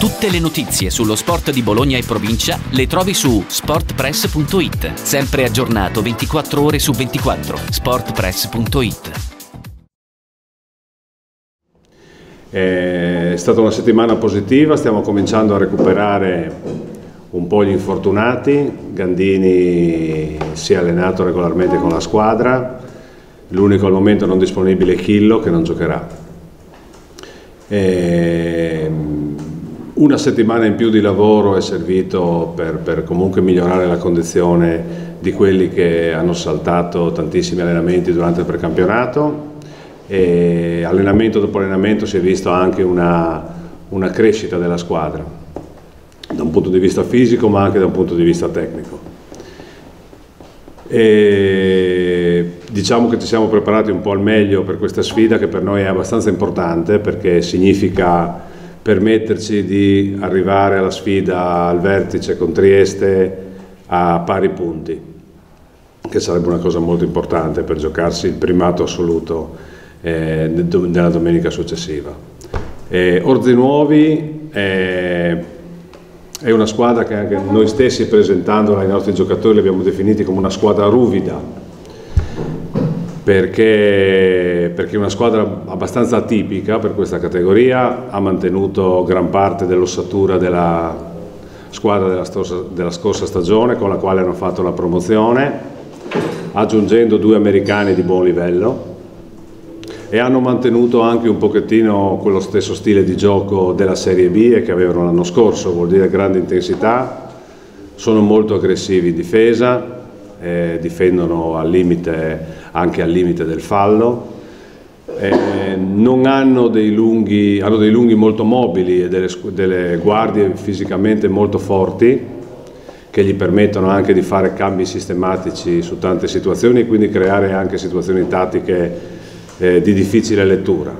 Tutte le notizie sullo sport di Bologna e provincia le trovi su sportpress.it. Sempre aggiornato 24 ore su 24. sportpress.it. È stata una settimana positiva, stiamo cominciando a recuperare un po' gli infortunati. Gandini si è allenato regolarmente con la squadra, l'unico al momento non disponibile è Chillo che non giocherà. E una settimana in più di lavoro è servito per, per, comunque migliorare la condizione di quelli che hanno saltato tantissimi allenamenti durante il precampionato e allenamento dopo allenamento si è visto anche una, una crescita della squadra da un punto di vista fisico ma anche da un punto di vista tecnico. E diciamo che ci siamo preparati un po' al meglio per questa sfida che per noi è abbastanza importante perché significa permetterci di arrivare alla sfida al vertice con Trieste a pari punti, che sarebbe una cosa molto importante per giocarsi il primato assoluto eh, nella domenica successiva. Eh, Orzi Nuovi è, è una squadra che anche noi stessi presentandola ai nostri giocatori l'abbiamo definita come una squadra ruvida, perché, perché una squadra abbastanza atipica per questa categoria, ha mantenuto gran parte dell'ossatura della squadra della, scorsa, della scorsa stagione con la quale hanno fatto la promozione, aggiungendo due americani di buon livello. E hanno mantenuto anche un pochettino quello stesso stile di gioco della Serie B e che avevano l'anno scorso, vuol dire grande intensità, sono molto aggressivi in difesa, eh, difendono al limite, anche al limite del fallo, eh, hanno dei, lunghi, hanno dei lunghi molto mobili e delle, delle guardie fisicamente molto forti che gli permettono anche di fare cambi sistematici su tante situazioni e quindi creare anche situazioni tattiche eh, di difficile lettura.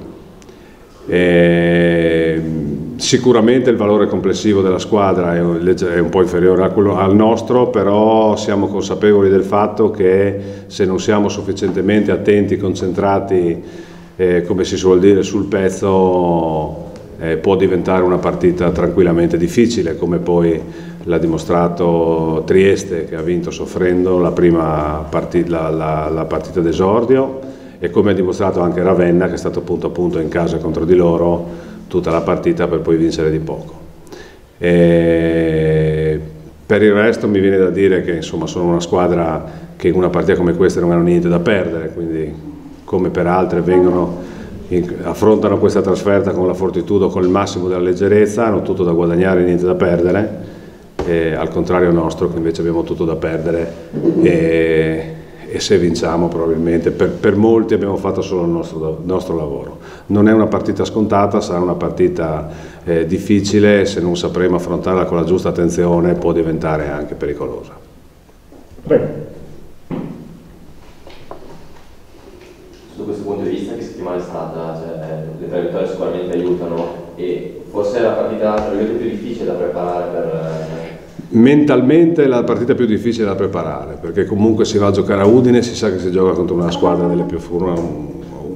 Eh, Sicuramente il valore complessivo della squadra è un po' inferiore quello, al nostro, però siamo consapevoli del fatto che se non siamo sufficientemente attenti, concentrati, eh, come si suol dire, sul pezzo, eh, può diventare una partita tranquillamente difficile, come poi l'ha dimostrato Trieste che ha vinto soffrendo la prima partita, la, la, la partita d'esordio e come ha dimostrato anche Ravenna che è stato punto a punto in casa contro di loro tutta la partita per poi vincere di poco. E per il resto mi viene da dire che insomma, sono una squadra che in una partita come questa non hanno niente da perdere, quindi come per altre vengono, affrontano questa trasferta con la fortitudo, con il massimo della leggerezza, hanno tutto da guadagnare e niente da perdere, e al contrario nostro che invece abbiamo tutto da perdere. E, e se vinciamo probabilmente per, per, molti abbiamo fatto solo il nostro, nostro, lavoro. Non è una partita scontata, sarà una partita eh, difficile, se non sapremo affrontarla con la giusta attenzione può diventare anche pericolosa. Prego. Su questo punto di vista che settimana è stata? Cioè, le tre vittorie sicuramente aiutano e forse è la partita più difficile da preparare Mentalmente è la partita più difficile da preparare, perché comunque si va a giocare a Udine, si sa che si gioca contro una squadra delle più, un,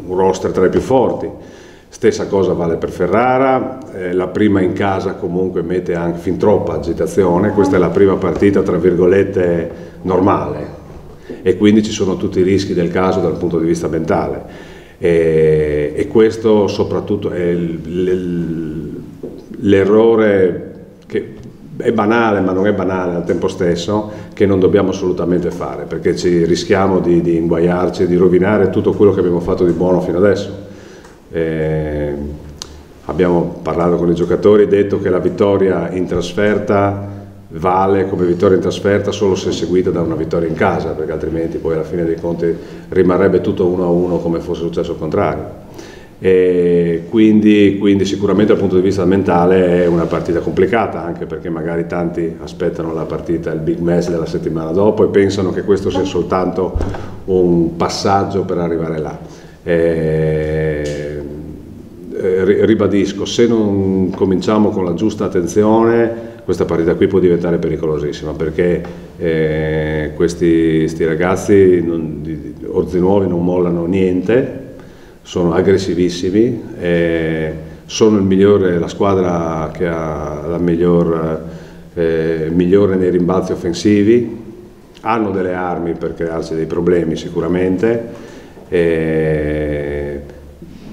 un roster tra i più forti. Stessa cosa vale per Ferrara, eh, la prima in casa comunque mette anche fin troppa agitazione, questa è la prima partita tra virgolette normale e quindi ci sono tutti i rischi del caso dal punto di vista mentale e, e questo soprattutto è l'errore che è banale ma non è banale al tempo stesso che non dobbiamo assolutamente fare perché ci rischiamo di, di inguaiarci di rovinare tutto quello che abbiamo fatto di buono fino adesso. Eh, abbiamo parlato con i giocatori, detto che la vittoria in trasferta vale come vittoria in trasferta solo se seguita da una vittoria in casa perché altrimenti poi alla fine dei conti rimarrebbe tutto uno a uno come fosse successo il contrario. Quindi, quindi, sicuramente dal punto di vista mentale è una partita complicata anche perché magari tanti aspettano la partita, il big match della settimana dopo e pensano che questo sia soltanto un passaggio per arrivare là. E, ribadisco, se non cominciamo con la giusta attenzione questa partita qui può diventare pericolosissima perché eh, questi, questi, ragazzi non, Orzi Nuovi non mollano niente sono aggressivissimi, eh, sono migliore, la squadra che ha la miglior, eh, migliore nei rimbalzi offensivi, hanno delle armi per crearsi dei problemi sicuramente. E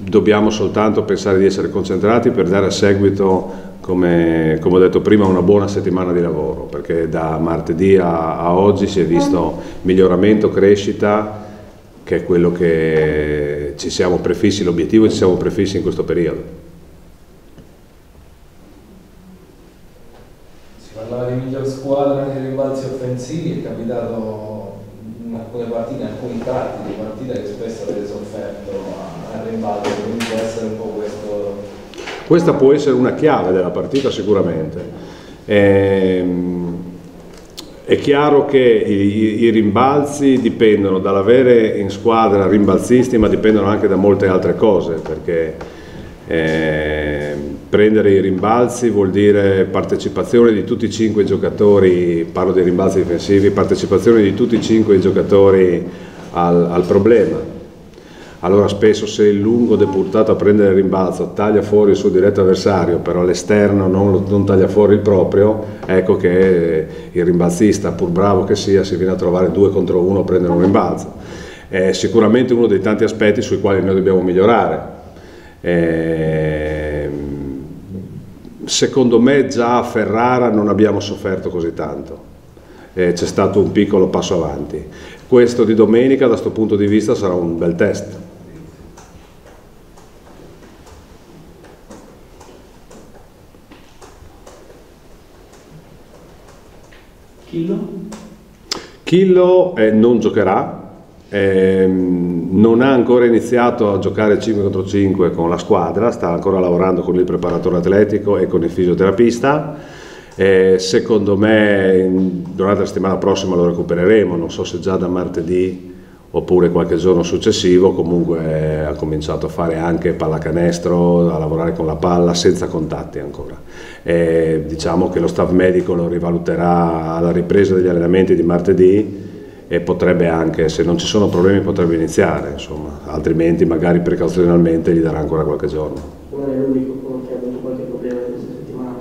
dobbiamo soltanto pensare di essere concentrati per dare a seguito come, come, ho detto prima, una buona settimana di lavoro, perché da martedì a, a, oggi si è visto miglioramento, crescita, che è quello che ci siamo prefissi, l'obiettivo che ci siamo prefissi in questo periodo. Si parlava di miglior squadra nei rimbalzi offensivi, è capitato in alcune partite, in alcuni tratti di partita che spesso avete sofferto al rimbalzo, quindi può essere un po' questo questa può essere una chiave della partita sicuramente. Ehm, è chiaro che i, i, rimbalzi dipendono dall'avere in squadra rimbalzisti, ma dipendono anche da molte altre cose, perché eh, prendere i rimbalzi vuol dire partecipazione di tutti i cinque giocatori, parlo dei rimbalzi difensivi, partecipazione di tutti i cinque giocatori al, al problema allora spesso se il lungo deputato a prendere il rimbalzo taglia fuori il suo diretto avversario, però l'esterno non, non, taglia fuori il proprio, ecco che il rimbalzista, pur bravo che sia, si viene a trovare due contro uno a prendere un rimbalzo. È sicuramente uno dei tanti aspetti sui quali noi dobbiamo migliorare. E, secondo me già a Ferrara non abbiamo sofferto così tanto. c'è stato un piccolo passo avanti. Questo di domenica da questo punto di vista sarà un bel test. Chillo? Chillo eh, non giocherà, eh, non ha ancora iniziato a giocare 5 contro 5 con la squadra, sta ancora lavorando con il preparatore atletico e con il fisioterapista. Eh, secondo me durante la settimana prossima lo recupereremo, non so se già da martedì oppure qualche giorno successivo comunque ha cominciato a fare anche pallacanestro, a lavorare con la palla senza contatti ancora. E diciamo che lo staff medico lo rivaluterà alla ripresa degli allenamenti di martedì e potrebbe anche, se non ci sono problemi, potrebbe iniziare, insomma. altrimenti magari precauzionalmente gli darà ancora qualche giorno. Non è l'unico che ha avuto qualche problema questa settimana?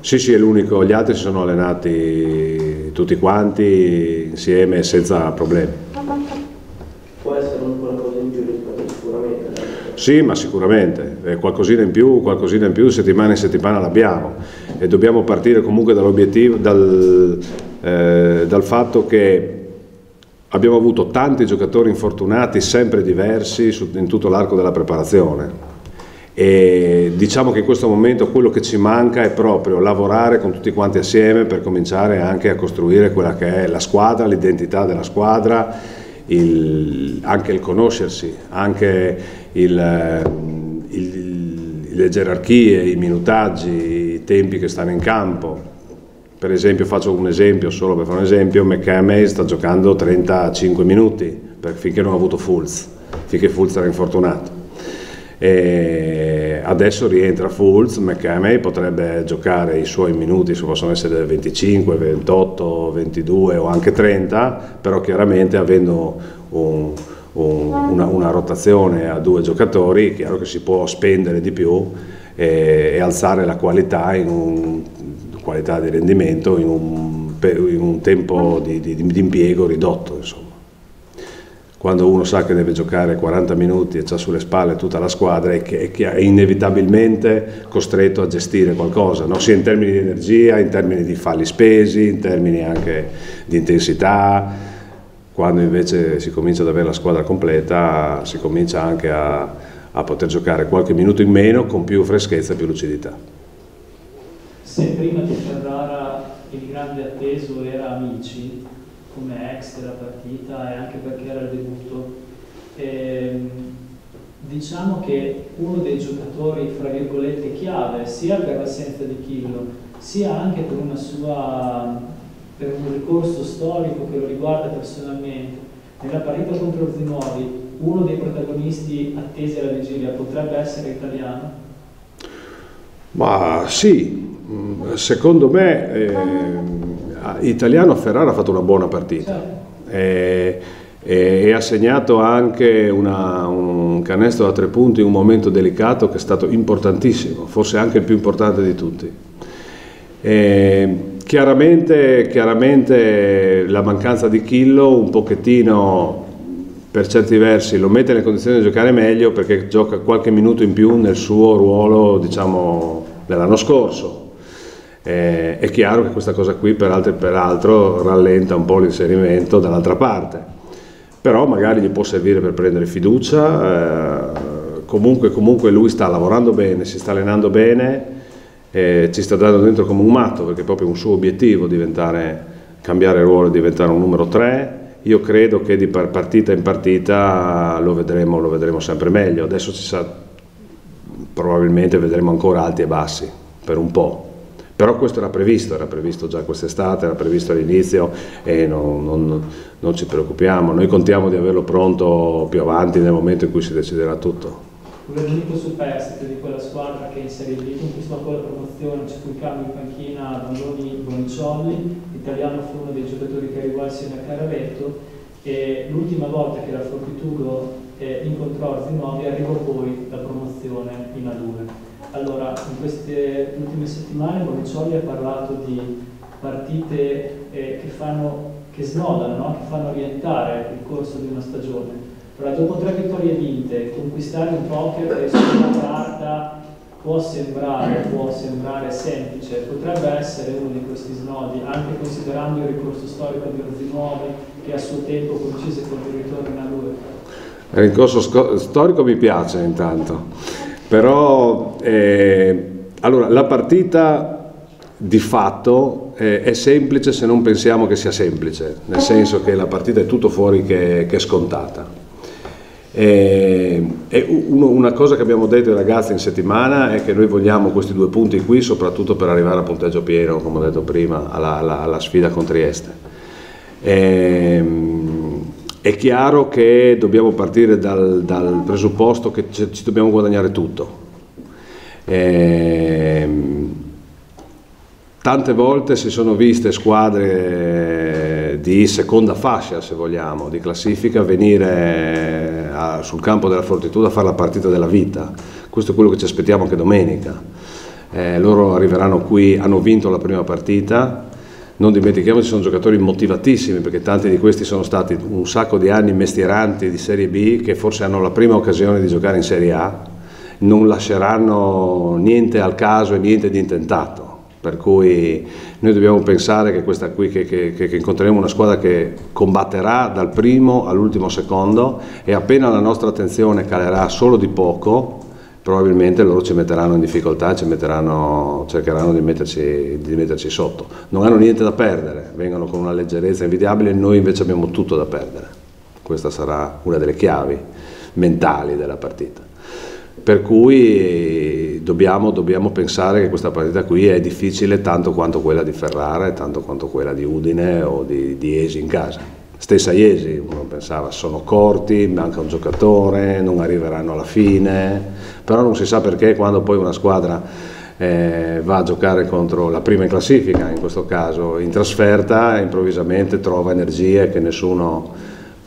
Sì, sì, è l'unico, gli altri si sono allenati tutti quanti insieme senza problemi. Sì, ma sicuramente, eh, qualcosina in più, qualcosina in più, settimana in settimana l'abbiamo e dobbiamo partire comunque dal, eh, dal fatto che abbiamo avuto tanti giocatori infortunati, sempre diversi, su, in tutto l'arco della preparazione. E diciamo che in questo momento quello che ci manca è proprio lavorare con tutti quanti assieme per cominciare anche a costruire quella che è la squadra, l'identità della squadra, il, anche il conoscersi, anche il, il, le gerarchie, i minutaggi, i tempi che stanno in campo. Per esempio, faccio un esempio, solo per fare un esempio, McCamey sta giocando 35 minuti finché non ha avuto Fulz, finché Fulz era infortunato. E adesso rientra Fulz, McCamey potrebbe giocare i suoi minuti, possono essere 25, 28, 22 o anche 30, però chiaramente avendo un, un, una, una, rotazione a due giocatori, è chiaro che si può spendere di più e, e alzare la qualità, un, qualità di rendimento in un, in un tempo di, di, di impiego ridotto. Insomma quando uno sa che deve giocare 40 minuti e ha sulle spalle tutta la squadra e che, che è inevitabilmente costretto a gestire qualcosa, no? sia in termini di energia, in termini di falli spesi, in termini anche di intensità, quando invece si comincia ad avere la squadra completa si comincia anche a, a poter giocare qualche minuto in meno con più freschezza e più lucidità. Se prima di Ferrara il grande atteso era Amici, come ex della partita e anche perché era il debutto. E, ehm, diciamo che uno dei giocatori, fra virgolette, chiave, sia per l'assenza di Chillo, sia anche per, sua, per un ricorso storico che lo riguarda personalmente, nella partita contro Zinuovi, uno dei protagonisti attesi alla vigilia potrebbe essere italiano? Ma sì, secondo me... Eh, italiano Ferrara ha fatto una buona partita. Certo. Eh, e, ha segnato anche una, un canestro da tre punti in un momento delicato che è stato importantissimo, forse anche il più importante di tutti. E, chiaramente, chiaramente la mancanza di Chillo un pochettino per certi versi lo mette nelle condizioni di giocare meglio perché gioca qualche minuto in più nel suo ruolo diciamo dell'anno scorso eh, è chiaro che questa cosa qui peraltro, peraltro rallenta un po' l'inserimento dall'altra parte, però magari gli può servire per prendere fiducia, eh, comunque, comunque, lui sta lavorando bene, si sta allenando bene, eh, ci sta dando dentro come un matto perché è proprio un suo obiettivo diventare, cambiare ruolo e diventare un numero 3. Io credo che di partita in partita lo vedremo, lo vedremo sempre meglio, adesso ci sa, probabilmente vedremo ancora alti e bassi per un po'. Però questo era previsto, era previsto già quest'estate, era previsto all'inizio e non, non, non, ci preoccupiamo, noi contiamo di averlo pronto più avanti nel momento in cui si deciderà tutto. Un ragionamento superstite di quella squadra che in Serie B conquistò quella promozione, c'è fu il cambio in panchina Bandoni Bonciolli, l'italiano fu uno dei giocatori che arrivò assieme a Caravetto e l'ultima volta che la Fortitudo eh, incontrò Arzinovi arrivò poi la promozione in A2 allora, in queste ultime settimane Boniccioli ha parlato di partite eh, che, fanno, che snodano, no? che fanno orientare il corso di una stagione. Allora, dopo tre vittorie vinte, conquistare un poker che sulla carta può sembrare, può sembrare semplice, potrebbe essere uno di questi snodi, anche considerando il ricorso storico di Orzinuovi che a suo tempo coincise con il ritorno in A2. Il ricorso storico mi piace intanto. Però eh, allora, la partita di fatto eh, è semplice se non pensiamo che sia semplice, nel senso che la partita è tutto fuori che, che scontata. Eh, e una cosa che abbiamo detto ai ragazzi in settimana è che noi vogliamo questi due punti qui soprattutto per arrivare a punteggio pieno, come ho detto prima, alla, alla, alla sfida con Trieste. Eh, è chiaro che dobbiamo partire dal, dal presupposto che ci, ci, dobbiamo guadagnare tutto. E, ehm, tante volte si sono viste squadre di seconda fascia, se vogliamo, di classifica, venire a, sul campo della Fortitudo a fare la partita della vita. Questo è quello che ci aspettiamo anche domenica. Eh, loro arriveranno qui, hanno vinto la prima partita, non dimentichiamoci sono giocatori motivatissimi perché tanti di questi sono stati un sacco di anni mestieranti di Serie B che forse hanno la prima occasione di giocare in Serie A, non lasceranno niente al caso e niente di intentato. Per cui noi dobbiamo pensare che, questa qui, che, che, che incontreremo una squadra che combatterà dal primo all'ultimo secondo e appena la nostra attenzione calerà solo di poco, probabilmente loro ci metteranno in difficoltà, metteranno, cercheranno di metterci, di metterci, sotto. Non hanno niente da perdere, vengono con una leggerezza invidiabile, noi invece abbiamo tutto da perdere. Questa sarà una delle chiavi mentali della partita. Per cui dobbiamo, dobbiamo pensare che questa partita qui è difficile tanto quanto quella di Ferrara e tanto quanto quella di Udine o di, di Esi in casa. Stessa Iesi, uno pensava sono corti, manca un giocatore, non arriveranno alla fine, però non si sa perché quando poi una squadra eh, va a giocare contro la prima in classifica, in questo caso in trasferta, improvvisamente trova energie che nessuno,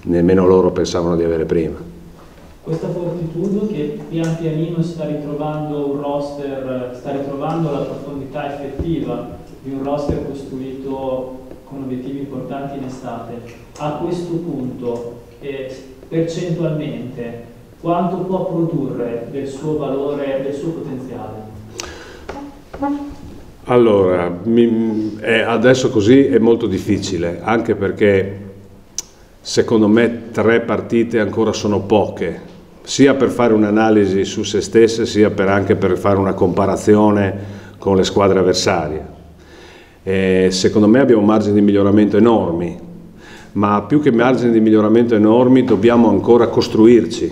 nemmeno loro pensavano di avere prima. Questa fortitudo che pian pianino sta ritrovando un roster, sta ritrovando la profondità effettiva di un roster costruito con obiettivi importanti in estate, a questo punto eh, percentualmente quanto può produrre del suo valore, del suo potenziale? Allora, mi, eh, adesso così è molto difficile, anche perché secondo me tre partite ancora sono poche, sia per fare un'analisi su se stesse, sia per anche per fare una comparazione con le squadre avversarie. Eh, secondo me abbiamo margini di miglioramento enormi, ma più che margini di miglioramento enormi dobbiamo ancora costruirci,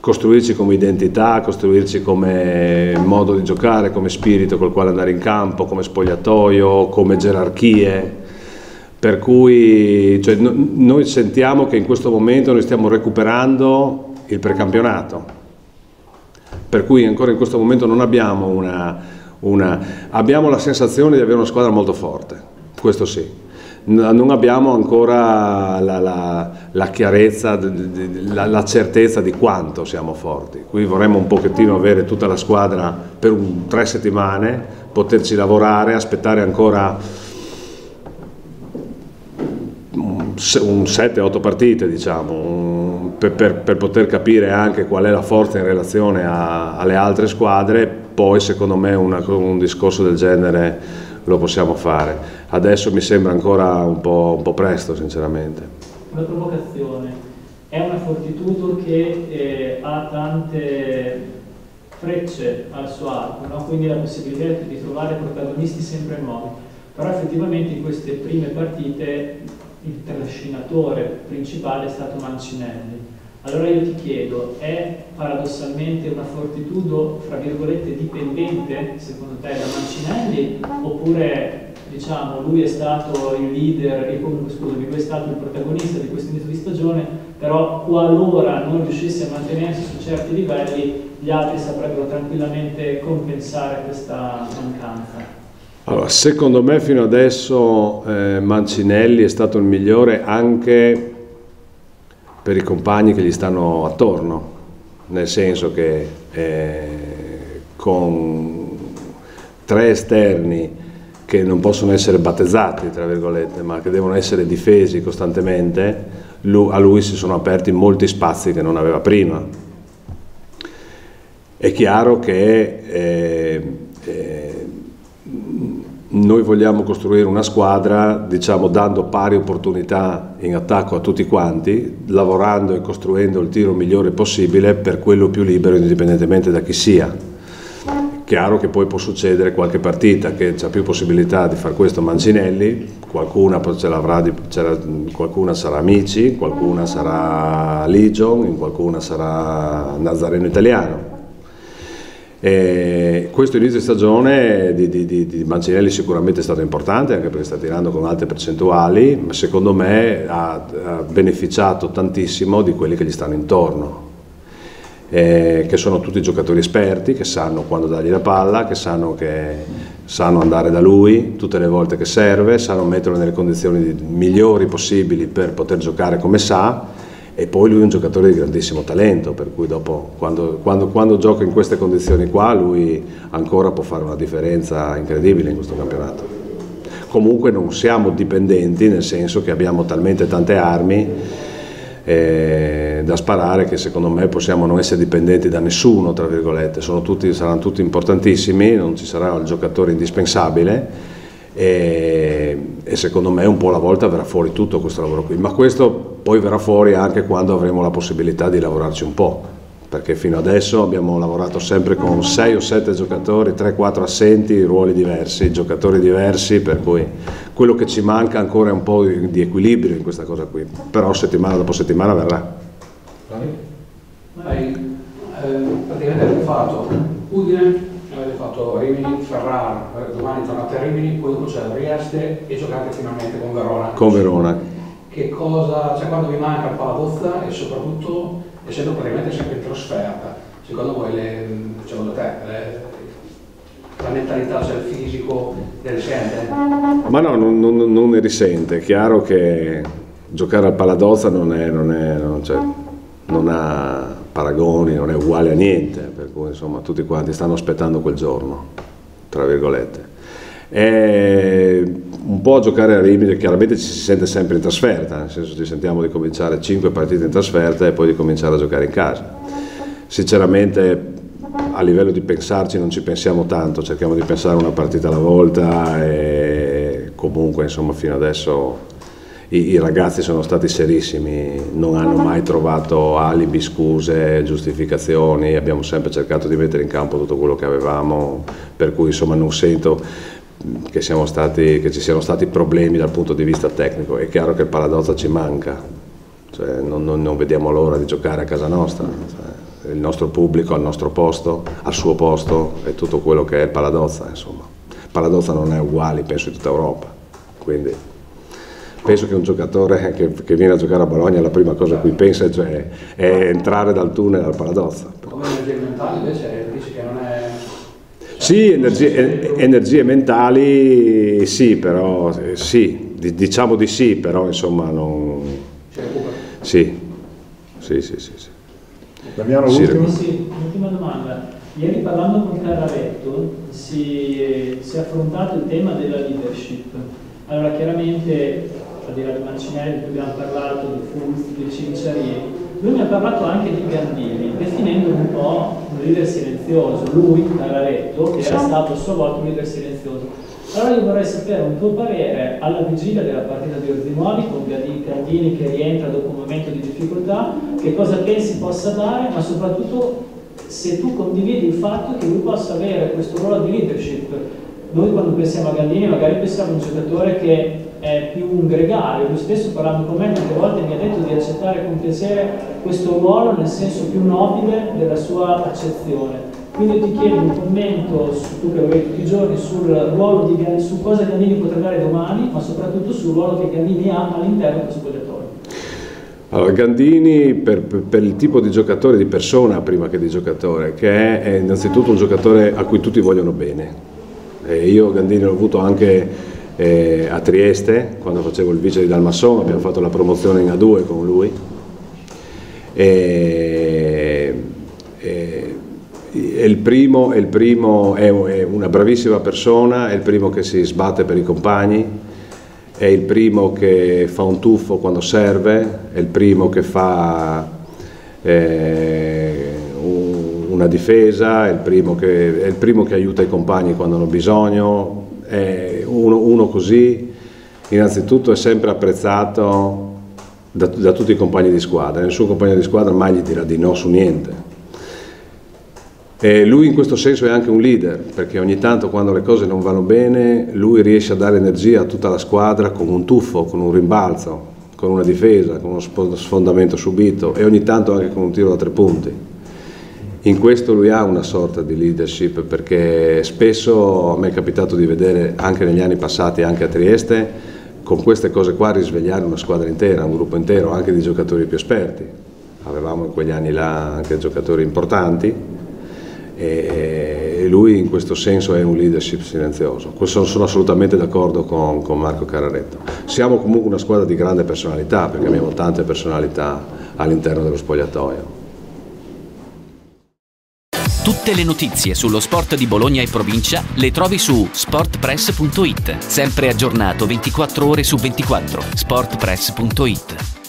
costruirci come identità, costruirci come modo di giocare, come spirito col quale andare in campo, come spogliatoio, come gerarchie. Per cui cioè, no, noi sentiamo che in questo momento noi stiamo recuperando il precampionato, per cui ancora in questo momento non abbiamo una, una, abbiamo la sensazione di avere una squadra molto forte, questo sì. non abbiamo ancora la, la, la chiarezza, la, la, certezza di quanto siamo forti. Qui vorremmo un pochettino avere tutta la squadra per un, tre settimane, poterci lavorare, aspettare ancora un 7-8 partite diciamo, per, per, per, poter capire anche qual è la forza in relazione a, alle altre squadre, poi secondo me una, un discorso del genere lo possiamo fare. Adesso mi sembra ancora un po', un po presto, sinceramente. Una provocazione. È una fortitudo che eh, ha tante frecce al suo arco, no? quindi la possibilità di trovare protagonisti sempre nuovi. Però effettivamente in queste prime partite il trascinatore principale è stato Mancinelli allora io ti chiedo, è paradossalmente una fortitudo, fra virgolette, dipendente, secondo te, da Mancinelli, oppure diciamo, lui è stato il leader, e comunque scusami, lui è stato il protagonista di questo inizio di stagione, però qualora non riuscisse a mantenersi su certi livelli, gli altri saprebbero tranquillamente compensare questa mancanza. Allora, secondo me fino adesso eh, Mancinelli è stato il migliore anche per i compagni che gli stanno attorno, nel senso che eh, con tre esterni che non possono essere battezzati, tra virgolette, ma che devono essere difesi costantemente, a lui si sono aperti molti spazi che non aveva prima. È chiaro che eh, eh, noi vogliamo costruire una squadra, diciamo, dando pari opportunità in attacco a tutti quanti, lavorando e costruendo il tiro migliore possibile per quello più libero indipendentemente da chi sia. Chiaro che poi può succedere qualche partita che ha più possibilità di fare questo Mancinelli, qualcuna, qualcuna sarà Amici, qualcuna sarà Legion, qualcuna sarà Nazareno Italiano e questo inizio di stagione di, di, di, di, Mancinelli sicuramente è stato importante anche perché sta tirando con alte percentuali, ma secondo me ha, ha beneficiato tantissimo di quelli che gli stanno intorno, eh, che sono tutti giocatori esperti, che sanno quando dargli la palla, che sanno, che sanno andare da lui tutte le volte che serve, sanno metterlo nelle condizioni migliori possibili per poter giocare come sa e poi lui è un giocatore di grandissimo talento, per cui dopo quando, quando, quando, gioca in queste condizioni qua lui ancora può fare una differenza incredibile in questo campionato. Comunque non siamo dipendenti, nel senso che abbiamo talmente tante armi eh, da sparare che secondo me possiamo non essere dipendenti da nessuno, tra virgolette, tutti, saranno tutti importantissimi, non ci sarà il giocatore indispensabile e, e, secondo me un po' alla volta verrà fuori tutto questo lavoro qui, ma questo poi verrà fuori anche quando avremo la possibilità di lavorarci un po', perché fino adesso abbiamo lavorato sempre con 6 o 7 giocatori, 3-4 assenti, ruoli diversi, giocatori diversi, per cui quello che ci manca ancora è un po' di equilibrio in questa cosa qui, però settimana dopo settimana verrà. Hai eh, praticamente fatto Udine avete fatto Rimini, Ferrara, eh, domani tornate a Rimini, poi dopo c'è Rieste e giocate finalmente con Verona. Con Verona. Che cosa, cioè quando vi manca il Paladozza e soprattutto, essendo praticamente sempre in trasferta, secondo voi, le, secondo te, le, la mentalità, cioè il fisico ne risente? Ma no, non, non, non ne risente, è chiaro che giocare al Paladozza non, è, non, è, non, cioè, non ha paragoni, non è uguale a niente, per cui insomma tutti quanti stanno aspettando quel giorno, tra virgolette. E un po' a giocare a Rimini, chiaramente ci si sente sempre in trasferta, nel senso ci sentiamo di cominciare 5 partite in trasferta e poi di cominciare a giocare in casa. Sinceramente a livello di pensarci non ci pensiamo tanto, cerchiamo di pensare una partita alla volta e comunque insomma fino adesso i, i, ragazzi sono stati serissimi, non hanno mai trovato alibi, scuse, giustificazioni, abbiamo sempre cercato di mettere in campo tutto quello che avevamo, per cui insomma non sento che, stati, che ci siano stati problemi dal punto di vista tecnico. È chiaro che il Paladozza ci manca, cioè, non, non, non, vediamo l'ora di giocare a casa nostra. Cioè, il nostro pubblico al nostro posto, al suo posto, è tutto quello che è il Paladozza. Insomma. Il Paladozza non è uguale, penso, in tutta Europa. Quindi, penso che un giocatore che, che, viene a giocare a Bologna la prima cosa a cui pensa cioè, è entrare dal tunnel al Paladozza. Come energie mentali invece dici che non è... Sì, energie, energie mentali sì, però eh, sì, diciamo di sì, però insomma non... Sì, sì, sì, sì. sì. Damiano, l'ultima? Sì, l'ultima domanda. Ieri parlando con Carraretto si, si, è affrontato il tema della leadership. Allora chiaramente, al di Mancinelli di cui abbiamo parlato, di Fulzi, di Cinciarini, lui mi ha parlato anche di Gandini, definendo un po' un leader silenzioso. Lui, Carraretto, che era stato a sua volta un leader silenzioso. Allora io vorrei sapere un tuo parere alla vigilia della partita di Orzinuovi con Gandini che rientra dopo un momento di difficoltà, che cosa pensi possa dare, ma soprattutto se tu condividi il fatto che lui possa avere questo ruolo di leadership. Noi quando pensiamo a Gandini magari pensiamo a un giocatore che è più un gregario, lui stesso parlando con me tante volte mi ha detto di accettare con piacere questo ruolo nel senso più nobile della sua accezione. Quindi ti chiedo un commento, su, tu che lo tutti i giorni, sul ruolo di Gandini, su cosa Gandini potrà dare domani, ma soprattutto sul ruolo che Gandini ha all'interno del spogliatoio. Allora, Gandini per, per, il tipo di giocatore, di persona prima che di giocatore, che è innanzitutto un giocatore a cui tutti vogliono bene. E io Gandini l'ho avuto anche eh, a Trieste, quando facevo il vice di Dalmasson, abbiamo fatto la promozione in A2 con lui. E, e, è, il primo, è, il primo, è una bravissima persona, è il primo che si sbatte per i compagni, è il primo che fa un tuffo quando serve, è il primo che fa eh, una difesa, è il, che, è il, primo che, aiuta i compagni quando hanno bisogno, è uno, uno così innanzitutto è sempre apprezzato da, da, tutti i compagni di squadra, nessun compagno di squadra mai gli dirà di no su niente. E lui in questo senso è anche un leader, perché ogni tanto quando le cose non vanno bene, lui riesce a dare energia a tutta la squadra con un tuffo, con un rimbalzo, con una difesa, con uno sfondamento subito e ogni tanto anche con un tiro da tre punti. In questo lui ha una sorta di leadership perché spesso a me è capitato di vedere anche negli anni passati, anche a Trieste, con queste cose qua risvegliare una squadra intera, un gruppo intero, anche di giocatori più esperti. Avevamo in quegli anni là anche giocatori importanti e lui in questo senso è un leadership silenzioso. Sono, sono assolutamente d'accordo con, con, Marco Cararetto. Siamo comunque una squadra di grande personalità perché abbiamo tante personalità all'interno dello spogliatoio. Tutte le notizie sullo sport di Bologna e provincia le trovi su sportpress.it, sempre aggiornato 24 ore su 24. sportpress.it